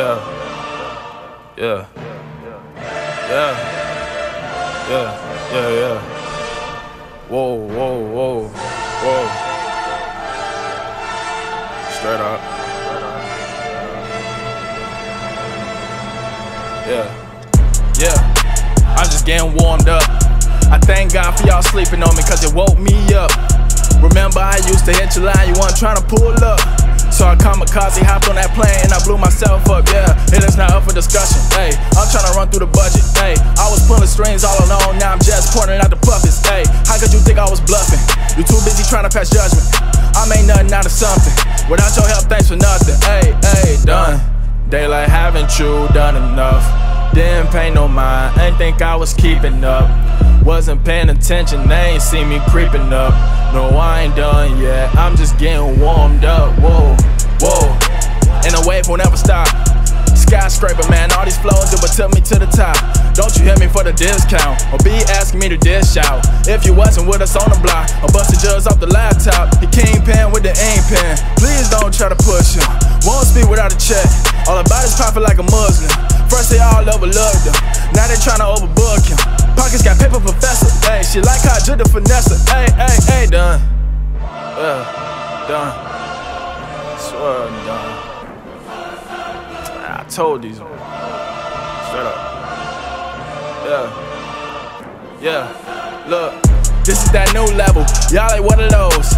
Yeah. Yeah. Yeah. Yeah. Yeah. Yeah. Whoa, whoa, whoa, whoa. Straight up. Yeah. Yeah. I'm just getting warmed up. I thank God for y'all sleeping on me, cause it woke me up. Remember, I used to hit your line, you weren't trying to pull up. I kamikaze hopped on that plane and I blew myself up, yeah. It is not up for discussion, hey. I'm trying to run through the budget, hey. I was pulling strings all alone, now I'm just pointing out the puppets, hey. How could you think I was bluffing? You too busy trying to pass judgment. I made nothing out of something. Without your help, thanks for nothing, hey, hey, done. Daylight, haven't you done enough? Didn't pay no mind, ain't think I was keeping up. Wasn't paying attention, they ain't see me creeping up. No, I ain't done yet, I'm just getting warmed up. Whoa, whoa, and the wave won't ever stop. Skyscraper, man, all these flows, it would took me to the top. Don't you hit me for the discount, or be asking me to dish out. If you wasn't with us on the block, I busted yours off the laptop. The kingpin with the ink pen, please don't try to push him. Won't speak without a check, all about is popping like a Muslim. First they all overlooked him, now they tryna overbook him. Pockets got paper professor, hey, she like how I did the finesse. Hey, hey, hey, done. Yeah, done. Swear I'm done. I told these. Straight up. Yeah. Yeah. Look, this is that new level. Y'all ain't one of those.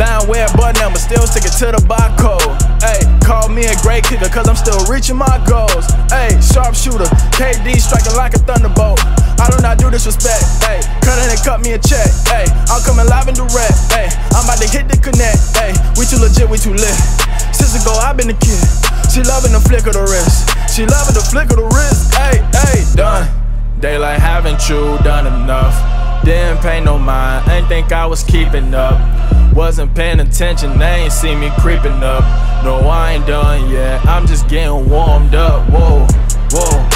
Now I'm wearing button number, still sticking to the barcode. Hey, call me a great kicker, cause I'm still reaching my goals. Hey, sharpshooter, KD striking like a thunderbolt. I do not do disrespect. Hey, cut and cut me a check. Hey, I'm coming live and direct. Hey, I'm about to hit the connect. Too legit, we too lit. Since ago, I've been a kid. She loving the flick of the wrist. She loving the flick of the wrist. Hey, hey, done. Daylight, haven't you done enough? Didn't pay no mind, ain't think I was keeping up. Wasn't paying attention, they ain't see me creeping up. No, I ain't done yet, I'm just getting warmed up. Whoa, whoa.